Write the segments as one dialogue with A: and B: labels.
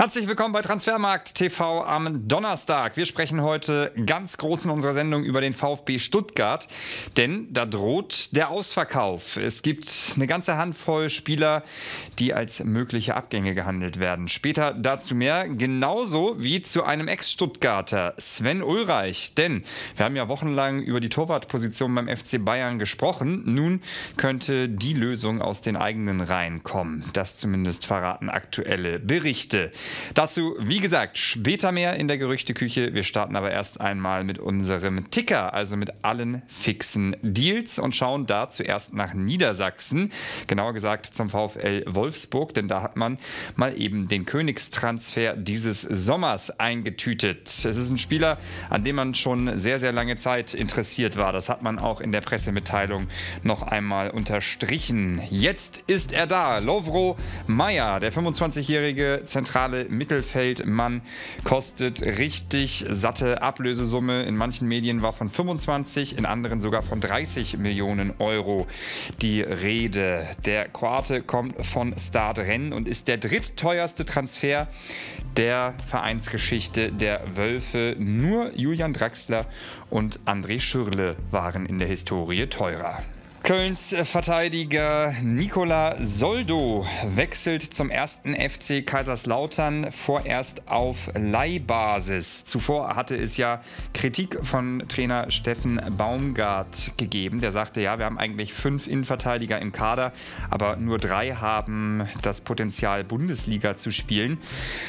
A: Herzlich willkommen bei Transfermarkt TV am Donnerstag. Wir sprechen heute ganz groß in unserer Sendung über den VfB Stuttgart, denn da droht der Ausverkauf. Es gibt eine ganze Handvoll Spieler, die als mögliche Abgänge gehandelt werden. Später dazu mehr, genauso wie zu einem Ex-Stuttgarter, Sven Ulreich. Denn wir haben ja wochenlang über die Torwartposition beim FC Bayern gesprochen. Nun könnte die Lösung aus den eigenen Reihen kommen. Das zumindest verraten aktuelle Berichte. Dazu, wie gesagt, später mehr in der Gerüchteküche. Wir starten aber erst einmal mit unserem Ticker, also mit allen fixen Deals und schauen da zuerst nach Niedersachsen, genauer gesagt zum VfL Wolfsburg, denn da hat man mal eben den Königstransfer dieses Sommers eingetütet. Es ist ein Spieler, an dem man schon sehr, sehr lange Zeit interessiert war. Das hat man auch in der Pressemitteilung noch einmal unterstrichen. Jetzt ist er da. Lovro Meyer, der 25-jährige zentrale Mittelfeldmann kostet richtig satte Ablösesumme. In manchen Medien war von 25, in anderen sogar von 30 Millionen Euro die Rede. Der Kroate kommt von Start Rennen und ist der drittteuerste Transfer der Vereinsgeschichte der Wölfe. Nur Julian Draxler und André Schürle waren in der Historie teurer. Kölns Verteidiger Nicola Soldo wechselt zum ersten FC Kaiserslautern vorerst auf Leihbasis. Zuvor hatte es ja Kritik von Trainer Steffen Baumgart gegeben. Der sagte, ja, wir haben eigentlich fünf Innenverteidiger im Kader, aber nur drei haben das Potenzial, Bundesliga zu spielen.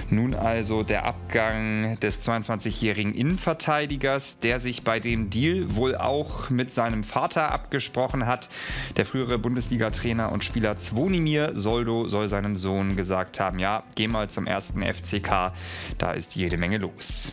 A: Nun also der Abgang des 22-jährigen Innenverteidigers, der sich bei dem Deal wohl auch mit seinem Vater abgesprochen hat hat. Der frühere Bundesliga-Trainer und Spieler Zvonimir Soldo soll seinem Sohn gesagt haben, ja, geh mal zum ersten FCK, da ist jede Menge los.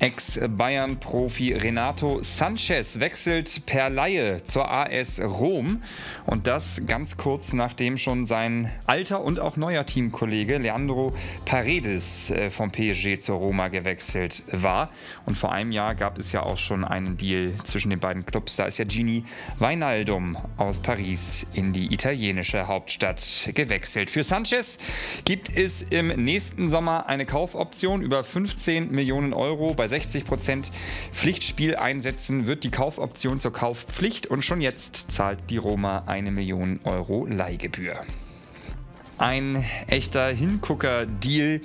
A: Ex-Bayern-Profi Renato Sanchez wechselt per Laie zur AS Rom und das ganz kurz nachdem schon sein alter und auch neuer Teamkollege Leandro Paredes äh, vom PSG zur Roma gewechselt war. Und vor einem Jahr gab es ja auch schon einen Deal zwischen den beiden Clubs. Da ist ja Gini Weinaldum aus Paris in die italienische Hauptstadt gewechselt. Für Sanchez gibt es im nächsten Sommer eine Kaufoption über 15 Millionen Euro bei 60 Prozent Pflichtspieleinsätzen wird die Kaufoption zur Kaufpflicht und schon jetzt zahlt die Roma eine Million Euro Leihgebühr. Ein echter Hingucker-Deal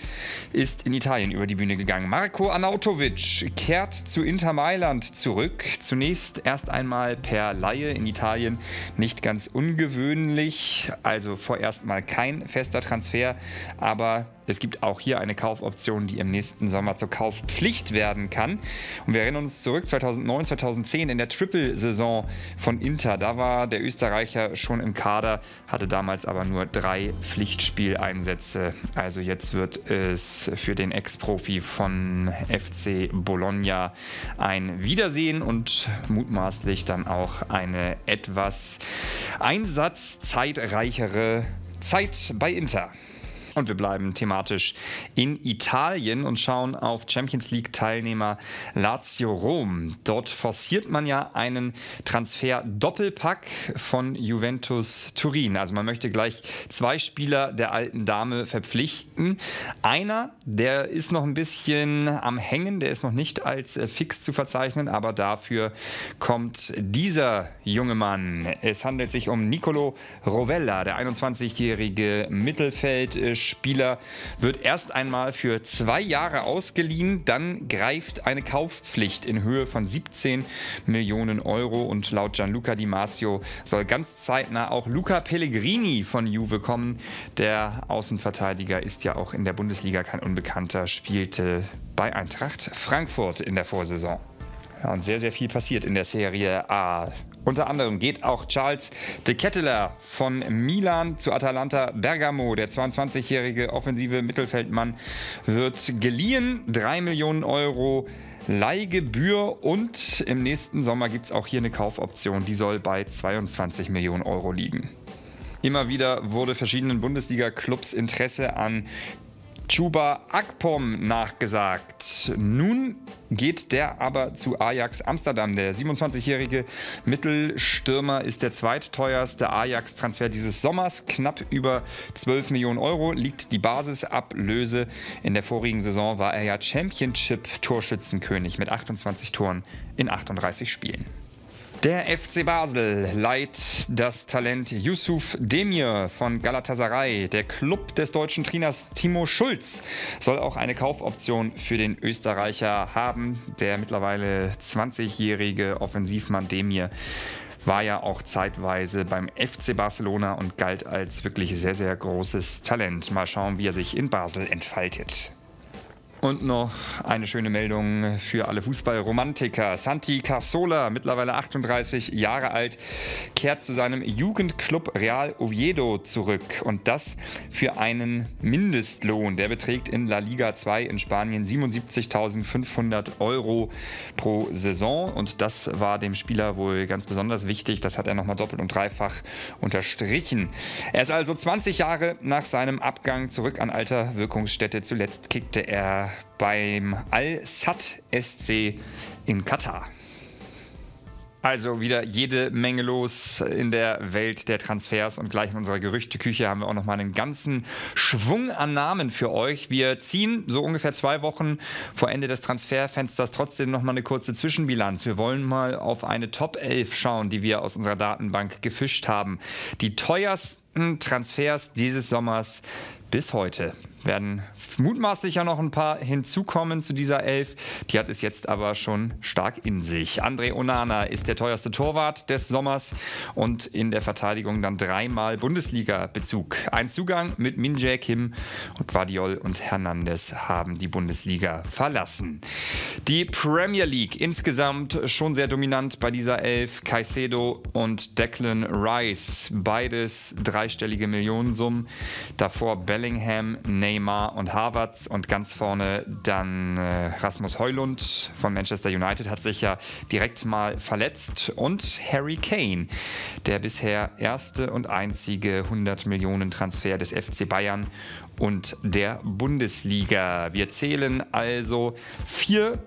A: ist in Italien über die Bühne gegangen. Marco Arnautovic kehrt zu Inter Mailand zurück. Zunächst erst einmal per Laie in Italien. Nicht ganz ungewöhnlich, also vorerst mal kein fester Transfer, aber es gibt auch hier eine Kaufoption, die im nächsten Sommer zur Kaufpflicht werden kann. Und wir erinnern uns zurück 2009, 2010 in der Triple-Saison von Inter. Da war der Österreicher schon im Kader, hatte damals aber nur drei Pflichtspieleinsätze. Also jetzt wird es für den Ex-Profi von FC Bologna ein Wiedersehen und mutmaßlich dann auch eine etwas einsatzzeitreichere Zeit bei Inter. Und wir bleiben thematisch in Italien und schauen auf Champions League-Teilnehmer Lazio Rom. Dort forciert man ja einen Transfer-Doppelpack von Juventus Turin. Also man möchte gleich zwei Spieler der alten Dame verpflichten. Einer, der ist noch ein bisschen am Hängen, der ist noch nicht als äh, fix zu verzeichnen, aber dafür kommt dieser junge Mann. Es handelt sich um Nicolo Rovella, der 21-jährige Mittelfeld- Spieler wird erst einmal für zwei Jahre ausgeliehen, dann greift eine Kaufpflicht in Höhe von 17 Millionen Euro und laut Gianluca Di Marzio soll ganz zeitnah auch Luca Pellegrini von Juve kommen. Der Außenverteidiger ist ja auch in der Bundesliga kein Unbekannter, spielte bei Eintracht Frankfurt in der Vorsaison. Ja, und sehr, sehr viel passiert in der Serie A. Unter anderem geht auch Charles de Ketteler von Milan zu Atalanta Bergamo. Der 22-jährige offensive Mittelfeldmann wird geliehen. 3 Millionen Euro Leihgebühr und im nächsten Sommer gibt es auch hier eine Kaufoption. Die soll bei 22 Millionen Euro liegen. Immer wieder wurde verschiedenen Bundesliga-Clubs Interesse an Chuba Akpom nachgesagt. Nun geht der aber zu Ajax Amsterdam. Der 27-jährige Mittelstürmer ist der zweitteuerste Ajax-Transfer dieses Sommers. Knapp über 12 Millionen Euro liegt die Basisablöse. In der vorigen Saison war er ja Championship-Torschützenkönig mit 28 Toren in 38 Spielen. Der FC Basel leiht das Talent Yusuf Demir von Galatasaray. Der Club des deutschen Trainers Timo Schulz soll auch eine Kaufoption für den Österreicher haben. Der mittlerweile 20-jährige Offensivmann Demir war ja auch zeitweise beim FC Barcelona und galt als wirklich sehr, sehr großes Talent. Mal schauen, wie er sich in Basel entfaltet. Und noch eine schöne Meldung für alle Fußballromantiker. Santi Casola, mittlerweile 38 Jahre alt, kehrt zu seinem Jugendclub Real Oviedo zurück. Und das für einen Mindestlohn. Der beträgt in La Liga 2 in Spanien 77.500 Euro pro Saison. Und das war dem Spieler wohl ganz besonders wichtig. Das hat er nochmal doppelt und dreifach unterstrichen. Er ist also 20 Jahre nach seinem Abgang zurück an alter Wirkungsstätte. Zuletzt kickte er beim Al-Sad SC in Katar. Also wieder jede Menge los in der Welt der Transfers und gleich in unserer Gerüchteküche haben wir auch noch mal einen ganzen Schwung an Namen für euch. Wir ziehen so ungefähr zwei Wochen vor Ende des Transferfensters trotzdem noch mal eine kurze Zwischenbilanz. Wir wollen mal auf eine Top 11 schauen, die wir aus unserer Datenbank gefischt haben. Die teuersten Transfers dieses Sommers bis heute werden mutmaßlich ja noch ein paar hinzukommen zu dieser Elf. Die hat es jetzt aber schon stark in sich. André Onana ist der teuerste Torwart des Sommers und in der Verteidigung dann dreimal Bundesliga-Bezug. Ein Zugang mit Min Jae Kim und Guardiol und Hernandez haben die Bundesliga verlassen. Die Premier League insgesamt schon sehr dominant bei dieser Elf. Caicedo und Declan Rice, beides dreistellige Millionensummen. Davor Bellingham, Neymar Neymar und Harvards und ganz vorne dann äh, Rasmus Heulund von Manchester United hat sich ja direkt mal verletzt und Harry Kane, der bisher erste und einzige 100 Millionen Transfer des FC Bayern und der Bundesliga. Wir zählen also vier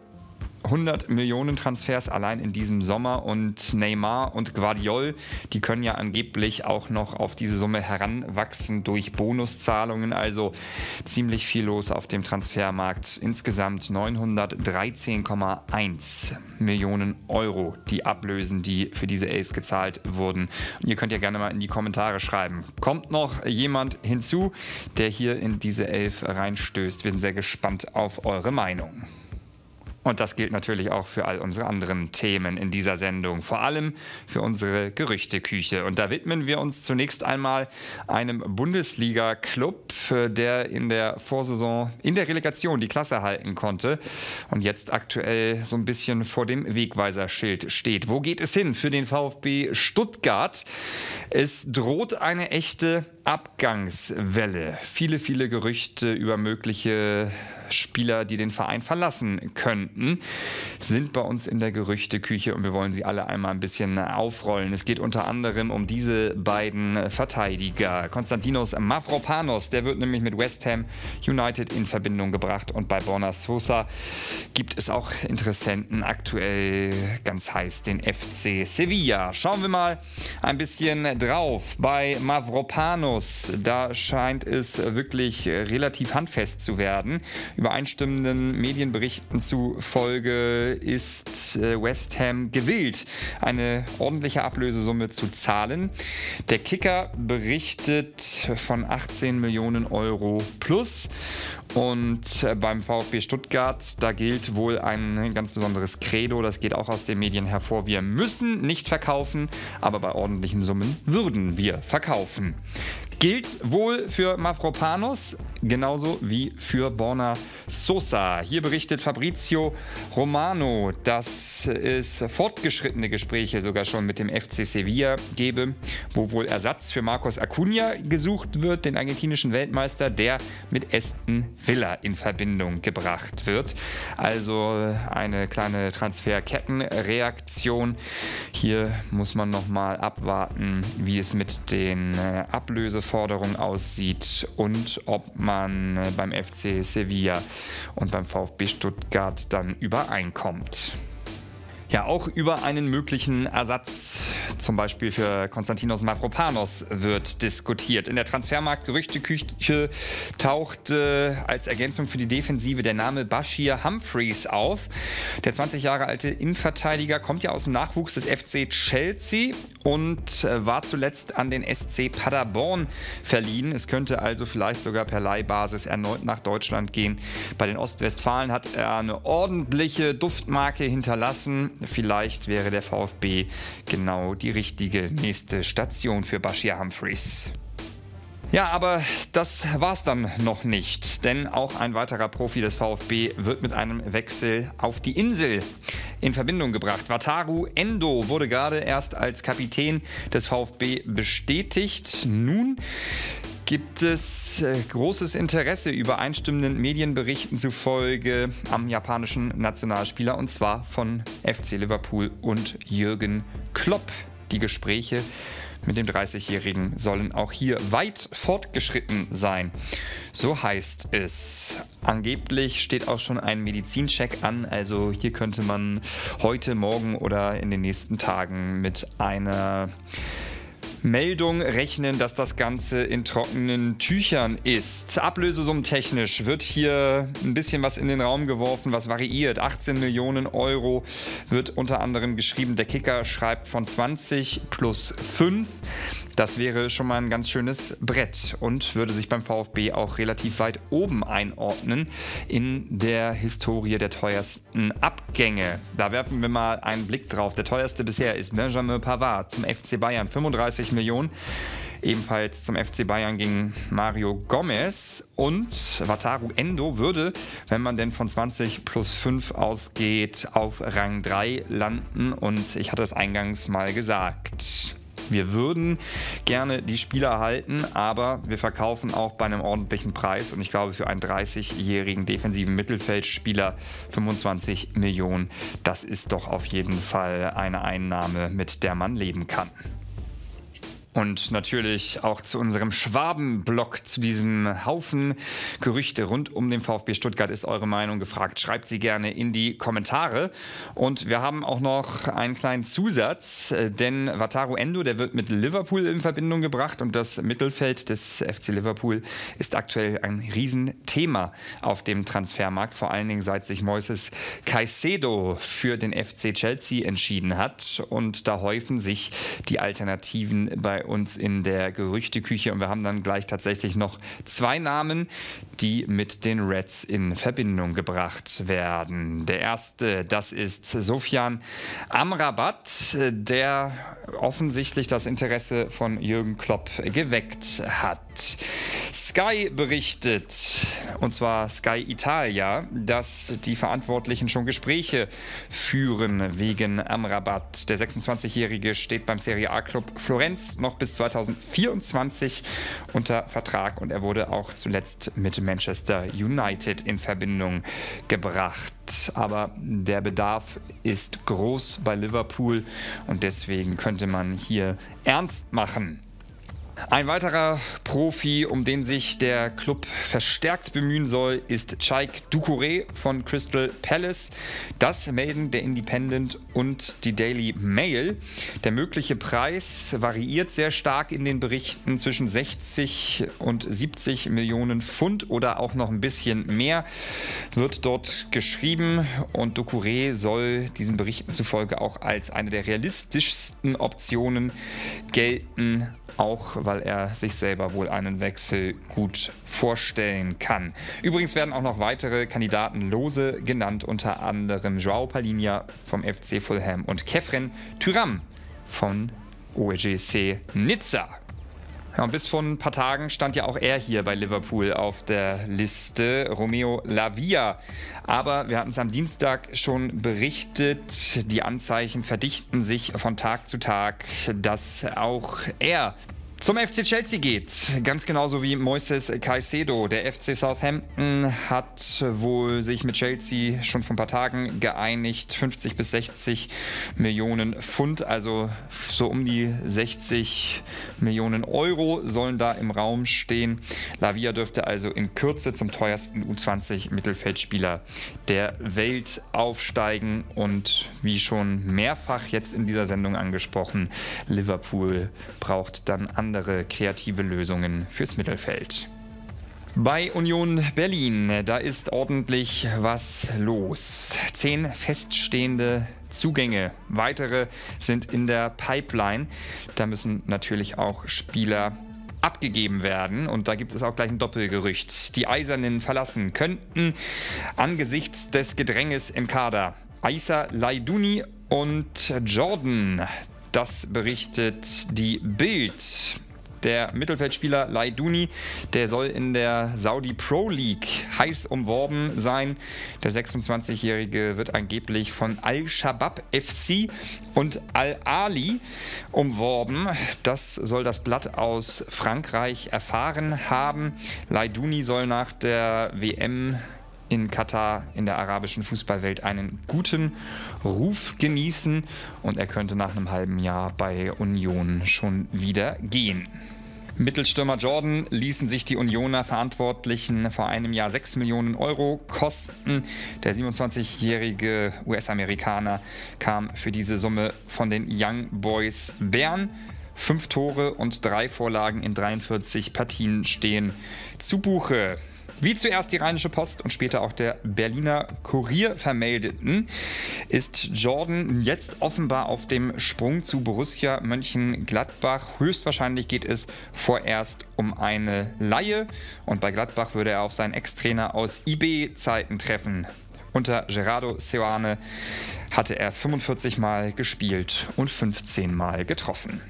A: 100 Millionen Transfers allein in diesem Sommer und Neymar und Guardiol, die können ja angeblich auch noch auf diese Summe heranwachsen durch Bonuszahlungen, also ziemlich viel los auf dem Transfermarkt. Insgesamt 913,1 Millionen Euro die Ablösen, die für diese Elf gezahlt wurden. Und ihr könnt ja gerne mal in die Kommentare schreiben. Kommt noch jemand hinzu, der hier in diese Elf reinstößt? Wir sind sehr gespannt auf eure Meinung. Und das gilt natürlich auch für all unsere anderen Themen in dieser Sendung, vor allem für unsere Gerüchteküche. Und da widmen wir uns zunächst einmal einem Bundesliga-Club, der in der Vorsaison in der Relegation die Klasse halten konnte und jetzt aktuell so ein bisschen vor dem Wegweiserschild steht. Wo geht es hin für den VfB Stuttgart? Es droht eine echte Abgangswelle. Viele, viele Gerüchte über mögliche Spieler, die den Verein verlassen könnten, sind bei uns in der Gerüchteküche und wir wollen sie alle einmal ein bisschen aufrollen. Es geht unter anderem um diese beiden Verteidiger. Konstantinos Mavropanos, der wird nämlich mit West Ham United in Verbindung gebracht und bei Borna Sosa gibt es auch Interessenten. Aktuell ganz heiß den FC Sevilla. Schauen wir mal ein bisschen drauf. Bei Mavropanos, da scheint es wirklich relativ handfest zu werden. Übereinstimmenden Medienberichten zufolge ist äh, West Ham gewillt, eine ordentliche Ablösesumme zu zahlen. Der Kicker berichtet von 18 Millionen Euro plus. Und äh, beim VfB Stuttgart, da gilt wohl ein ganz besonderes Credo, das geht auch aus den Medien hervor. Wir müssen nicht verkaufen, aber bei ordentlichen Summen würden wir verkaufen. Gilt wohl für Mavropanos, genauso wie für Borna Sosa. Hier berichtet Fabrizio Romano, dass es fortgeschrittene Gespräche sogar schon mit dem FC Sevilla gebe, wo wohl Ersatz für Marcos Acuna gesucht wird, den argentinischen Weltmeister, der mit Aston Villa in Verbindung gebracht wird. Also eine kleine Transferkettenreaktion. Hier muss man noch mal abwarten, wie es mit den äh, Ablöse Forderung aussieht und ob man beim FC Sevilla und beim VfB Stuttgart dann übereinkommt. Ja, auch über einen möglichen Ersatz, zum Beispiel für Konstantinos Mavropanos, wird diskutiert. In der Transfermarkt-Gerüchteküche tauchte als Ergänzung für die Defensive der Name Bashir Humphreys auf. Der 20 Jahre alte Innenverteidiger kommt ja aus dem Nachwuchs des FC Chelsea und äh, war zuletzt an den SC Paderborn verliehen. Es könnte also vielleicht sogar per Leihbasis erneut nach Deutschland gehen. Bei den Ostwestfalen hat er eine ordentliche Duftmarke hinterlassen. Vielleicht wäre der VfB genau die richtige nächste Station für Bashir Humphreys. Ja, aber das war's dann noch nicht, denn auch ein weiterer Profi des VfB wird mit einem Wechsel auf die Insel in Verbindung gebracht. Wataru Endo wurde gerade erst als Kapitän des VfB bestätigt. Nun gibt es äh, großes Interesse übereinstimmenden Medienberichten zufolge am japanischen Nationalspieler und zwar von FC Liverpool und Jürgen Klopp. Die Gespräche mit dem 30-Jährigen sollen auch hier weit fortgeschritten sein. So heißt es. Angeblich steht auch schon ein Medizincheck an, also hier könnte man heute, morgen oder in den nächsten Tagen mit einer Meldung rechnen, dass das Ganze in trockenen Tüchern ist. Ablösesummen technisch wird hier ein bisschen was in den Raum geworfen, was variiert. 18 Millionen Euro wird unter anderem geschrieben. Der Kicker schreibt von 20 plus 5. Das wäre schon mal ein ganz schönes Brett und würde sich beim VfB auch relativ weit oben einordnen in der Historie der teuersten Abgänge. Da werfen wir mal einen Blick drauf. Der teuerste bisher ist Benjamin Pavard zum FC Bayern, 35 Millionen. Ebenfalls zum FC Bayern ging Mario Gomez und Wataru Endo würde, wenn man denn von 20 plus 5 ausgeht, auf Rang 3 landen. Und ich hatte es eingangs mal gesagt. Wir würden gerne die Spieler halten, aber wir verkaufen auch bei einem ordentlichen Preis und ich glaube für einen 30-jährigen defensiven Mittelfeldspieler 25 Millionen, das ist doch auf jeden Fall eine Einnahme, mit der man leben kann. Und natürlich auch zu unserem Schwabenblock, zu diesem Haufen Gerüchte rund um den VfB Stuttgart ist eure Meinung gefragt. Schreibt sie gerne in die Kommentare. Und wir haben auch noch einen kleinen Zusatz, äh, denn Wataru Endo, der wird mit Liverpool in Verbindung gebracht und das Mittelfeld des FC Liverpool ist aktuell ein Riesenthema auf dem Transfermarkt, vor allen Dingen seit sich Moises Caicedo für den FC Chelsea entschieden hat. Und da häufen sich die Alternativen bei uns in der Gerüchteküche und wir haben dann gleich tatsächlich noch zwei Namen, die mit den Reds in Verbindung gebracht werden. Der erste, das ist Sofian Amrabat, der offensichtlich das Interesse von Jürgen Klopp geweckt hat. Sky berichtet, und zwar Sky Italia, dass die Verantwortlichen schon Gespräche führen wegen Amrabat. Der 26-Jährige steht beim Serie A-Club Florenz noch bis 2024 unter Vertrag und er wurde auch zuletzt mit Manchester United in Verbindung gebracht. Aber der Bedarf ist groß bei Liverpool und deswegen könnte man hier ernst machen. Ein weiterer Profi, um den sich der Club verstärkt bemühen soll, ist Chaik Doucouré von Crystal Palace. Das melden der Independent und die Daily Mail. Der mögliche Preis variiert sehr stark in den Berichten zwischen 60 und 70 Millionen Pfund oder auch noch ein bisschen mehr wird dort geschrieben und Doucouré soll diesen Berichten zufolge auch als eine der realistischsten Optionen gelten auch weil er sich selber wohl einen Wechsel gut vorstellen kann. Übrigens werden auch noch weitere Kandidaten lose genannt, unter anderem Joao Palinha vom FC Fulham und Kefren Tyram von OGC Nizza. Ja, und bis vor ein paar Tagen stand ja auch er hier bei Liverpool auf der Liste, Romeo Lavia. Aber wir hatten es am Dienstag schon berichtet, die Anzeichen verdichten sich von Tag zu Tag, dass auch er zum FC Chelsea geht, ganz genauso wie Moises Caicedo. Der FC Southampton hat wohl sich mit Chelsea schon vor ein paar Tagen geeinigt. 50 bis 60 Millionen Pfund, also so um die 60 Millionen Euro sollen da im Raum stehen. Lavia dürfte also in Kürze zum teuersten U20-Mittelfeldspieler der Welt aufsteigen. Und wie schon mehrfach jetzt in dieser Sendung angesprochen, Liverpool braucht dann andere andere kreative Lösungen fürs Mittelfeld. Bei Union Berlin, da ist ordentlich was los. Zehn feststehende Zugänge, weitere sind in der Pipeline. Da müssen natürlich auch Spieler abgegeben werden. Und da gibt es auch gleich ein Doppelgerücht. Die Eisernen verlassen könnten angesichts des Gedränges im Kader Aisa Laiduni und Jordan. Das berichtet die Bild. Der Mittelfeldspieler Laiduni, der soll in der Saudi Pro League heiß umworben sein. Der 26-Jährige wird angeblich von Al-Shabaab FC und Al-Ali umworben. Das soll das Blatt aus Frankreich erfahren haben. Laiduni soll nach der WM in Katar in der arabischen Fußballwelt einen guten Ruf genießen und er könnte nach einem halben Jahr bei Union schon wieder gehen. Mittelstürmer Jordan ließen sich die Unioner Verantwortlichen vor einem Jahr 6 Millionen Euro kosten. Der 27-jährige US-Amerikaner kam für diese Summe von den Young Boys Bern. Fünf Tore und drei Vorlagen in 43 Partien stehen zu Buche. Wie zuerst die Rheinische Post und später auch der Berliner Kurier vermeldeten, ist Jordan jetzt offenbar auf dem Sprung zu Borussia Mönchengladbach. Höchstwahrscheinlich geht es vorerst um eine Laie und bei Gladbach würde er auf seinen Ex-Trainer aus IB-Zeiten treffen. Unter Gerardo Seoane hatte er 45 Mal gespielt und 15 Mal getroffen.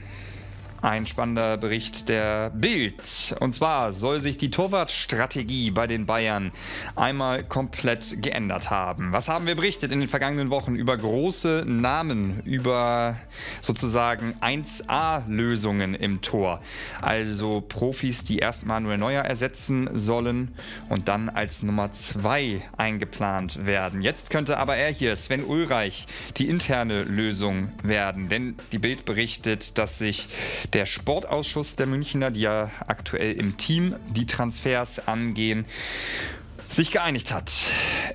A: Ein spannender Bericht der Bild. Und zwar soll sich die Torwartstrategie bei den Bayern einmal komplett geändert haben. Was haben wir berichtet in den vergangenen Wochen über große Namen, über sozusagen 1A-Lösungen im Tor? Also Profis, die erst Manuel Neuer ersetzen sollen und dann als Nummer 2 eingeplant werden. Jetzt könnte aber er hier, Sven Ulreich, die interne Lösung werden. Denn die Bild berichtet, dass sich der Sportausschuss der Münchner, die ja aktuell im Team die Transfers angehen, sich geeinigt hat.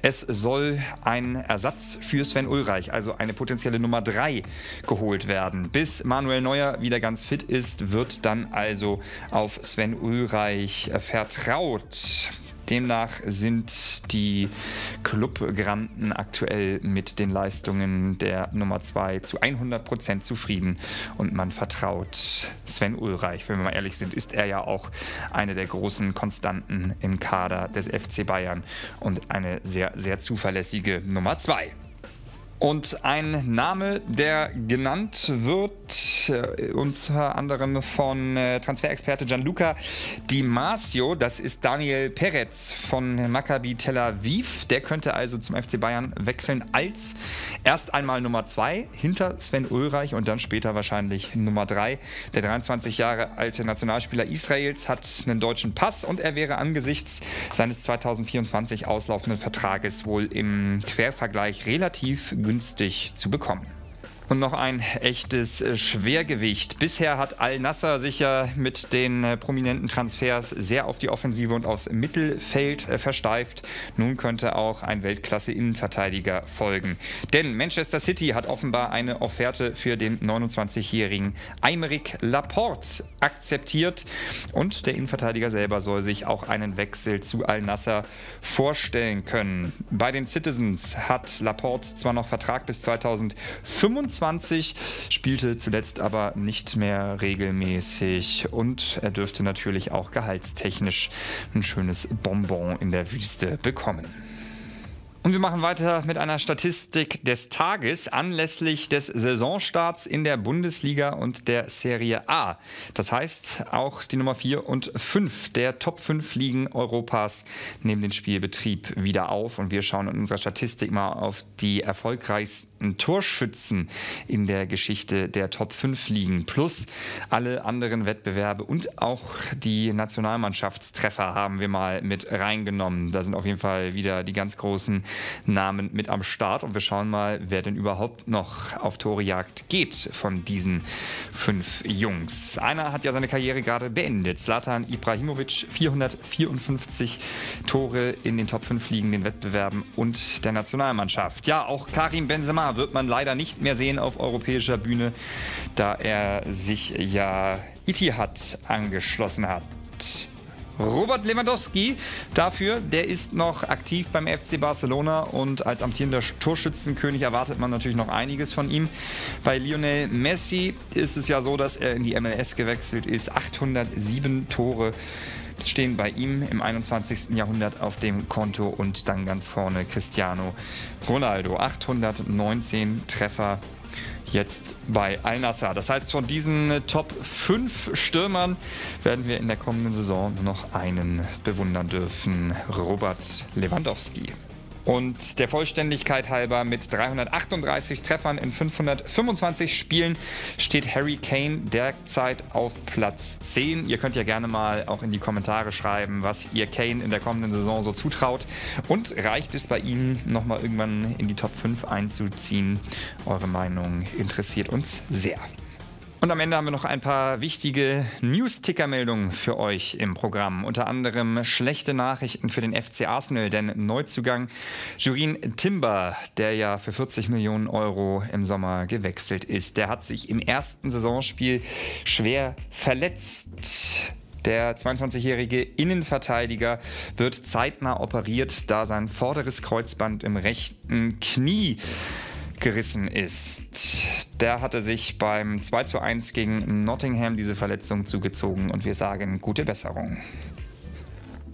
A: Es soll ein Ersatz für Sven Ulreich, also eine potenzielle Nummer 3, geholt werden. Bis Manuel Neuer wieder ganz fit ist, wird dann also auf Sven Ulreich vertraut. Demnach sind die Clubgranten aktuell mit den Leistungen der Nummer 2 zu 100% zufrieden und man vertraut Sven Ulreich. Wenn wir mal ehrlich sind, ist er ja auch eine der großen Konstanten im Kader des FC Bayern und eine sehr, sehr zuverlässige Nummer 2. Und ein Name, der genannt wird, äh, unter anderem von äh, Transferexperte Gianluca Di Marcio, das ist Daniel Perez von Maccabi Tel Aviv. Der könnte also zum FC Bayern wechseln als erst einmal Nummer 2 hinter Sven Ulreich und dann später wahrscheinlich Nummer 3. Der 23 Jahre alte Nationalspieler Israels hat einen deutschen Pass und er wäre angesichts seines 2024 auslaufenden Vertrages wohl im Quervergleich relativ günstig günstig zu bekommen. Und noch ein echtes äh, Schwergewicht. Bisher hat Al-Nasser sich ja mit den äh, prominenten Transfers sehr auf die Offensive und aufs Mittelfeld äh, versteift. Nun könnte auch ein Weltklasse-Innenverteidiger folgen. Denn Manchester City hat offenbar eine Offerte für den 29-jährigen Aymeric Laporte akzeptiert. Und der Innenverteidiger selber soll sich auch einen Wechsel zu Al-Nasser vorstellen können. Bei den Citizens hat Laporte zwar noch Vertrag bis 2025, 25, spielte zuletzt aber nicht mehr regelmäßig und er dürfte natürlich auch gehaltstechnisch ein schönes Bonbon in der Wüste bekommen. Und wir machen weiter mit einer Statistik des Tages anlässlich des Saisonstarts in der Bundesliga und der Serie A. Das heißt, auch die Nummer 4 und 5 der Top 5 Ligen Europas nehmen den Spielbetrieb wieder auf. Und wir schauen in unserer Statistik mal auf die erfolgreichsten Torschützen in der Geschichte der Top 5 Ligen. Plus alle anderen Wettbewerbe und auch die Nationalmannschaftstreffer haben wir mal mit reingenommen. Da sind auf jeden Fall wieder die ganz großen Namen mit am Start und wir schauen mal, wer denn überhaupt noch auf Torejagd geht von diesen fünf Jungs. Einer hat ja seine Karriere gerade beendet. Zlatan Ibrahimovic, 454 Tore in den Top 5 liegenden Wettbewerben und der Nationalmannschaft. Ja, auch Karim Benzema wird man leider nicht mehr sehen auf europäischer Bühne, da er sich ja Itihad angeschlossen hat. Robert Lewandowski dafür, der ist noch aktiv beim FC Barcelona und als amtierender Torschützenkönig erwartet man natürlich noch einiges von ihm. Bei Lionel Messi ist es ja so, dass er in die MLS gewechselt ist. 807 Tore stehen bei ihm im 21. Jahrhundert auf dem Konto und dann ganz vorne Cristiano Ronaldo. 819 Treffer jetzt bei Al-Nassr. Das heißt, von diesen Top 5 Stürmern werden wir in der kommenden Saison nur noch einen bewundern dürfen, Robert Lewandowski. Und der Vollständigkeit halber mit 338 Treffern in 525 Spielen steht Harry Kane derzeit auf Platz 10. Ihr könnt ja gerne mal auch in die Kommentare schreiben, was ihr Kane in der kommenden Saison so zutraut. Und reicht es bei ihm nochmal irgendwann in die Top 5 einzuziehen? Eure Meinung interessiert uns sehr. Und am Ende haben wir noch ein paar wichtige News-Ticker-Meldungen für euch im Programm. Unter anderem schlechte Nachrichten für den FC Arsenal, denn Neuzugang Jurin Timber, der ja für 40 Millionen Euro im Sommer gewechselt ist, der hat sich im ersten Saisonspiel schwer verletzt. Der 22-jährige Innenverteidiger wird zeitnah operiert, da sein vorderes Kreuzband im rechten Knie gerissen ist. Der hatte sich beim 2 zu 1 gegen Nottingham diese Verletzung zugezogen und wir sagen gute Besserung.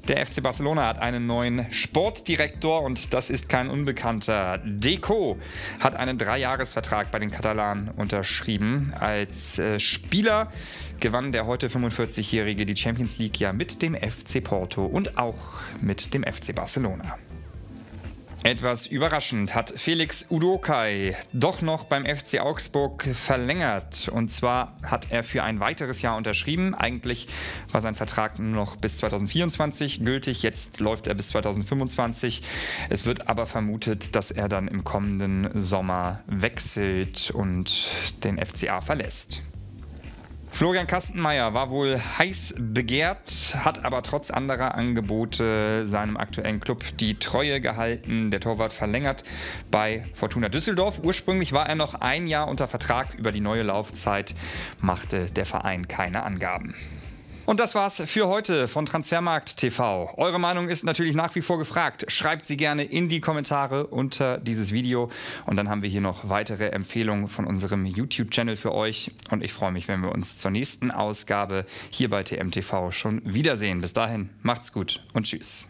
A: Der FC Barcelona hat einen neuen Sportdirektor und das ist kein Unbekannter. Deco hat einen Dreijahresvertrag bei den Katalanen unterschrieben. Als äh, Spieler gewann der heute 45-Jährige die Champions League ja mit dem FC Porto und auch mit dem FC Barcelona. Etwas überraschend hat Felix Udokai doch noch beim FC Augsburg verlängert. Und zwar hat er für ein weiteres Jahr unterschrieben. Eigentlich war sein Vertrag nur noch bis 2024 gültig. Jetzt läuft er bis 2025. Es wird aber vermutet, dass er dann im kommenden Sommer wechselt und den FCA verlässt. Florian Kastenmeier war wohl heiß begehrt, hat aber trotz anderer Angebote seinem aktuellen Club die Treue gehalten. Der Torwart verlängert bei Fortuna Düsseldorf. Ursprünglich war er noch ein Jahr unter Vertrag. Über die neue Laufzeit machte der Verein keine Angaben. Und das war's für heute von Transfermarkt TV. Eure Meinung ist natürlich nach wie vor gefragt. Schreibt sie gerne in die Kommentare unter dieses Video. Und dann haben wir hier noch weitere Empfehlungen von unserem YouTube-Channel für euch. Und ich freue mich, wenn wir uns zur nächsten Ausgabe hier bei TMTV schon wiedersehen. Bis dahin, macht's gut und tschüss.